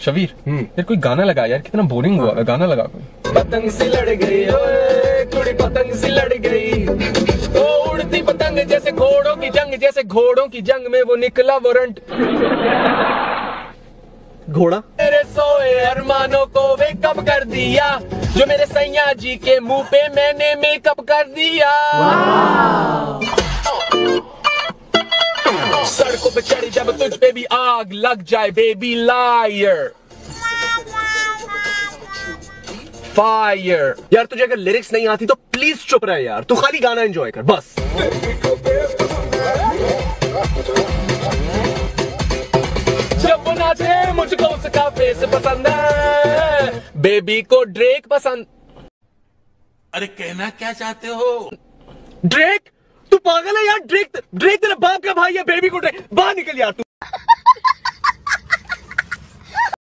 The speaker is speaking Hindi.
शबीर यार कोई गाना लगा यार कितना बोरिंग हुआ है। गाना लगा कोई। पतंग सी लड़ गई ओए कुड़ी पतंग सी लड़ गई। ओ उड़ती पतंग जैसे घोड़ों की जंग जैसे घोड़ों की जंग में वो निकला वारंट। घोड़ा? मेरे सोए अरमानों को वेकअप कर दिया जो मेरे सैया जी के मुँह पे मैंने मेकअप कर दिया। सड़कों चढ़ी जब तुझ पे भी आग लग जाए बेबी लायर फायर यार तुझे अगर लिरिक्स नहीं आती तो प्लीज़ चुप रहे यार। तू खाली गाना एंजॉय कर बस. जब नाचे मुझको उसका फेस पसंद है। बेबी को ड्रेक पसंद अरे कहना क्या चाहते हो? ड्रेक तू पागल है यार ड्रेक ड्रेक बेबी को बाहर निकल यार तू।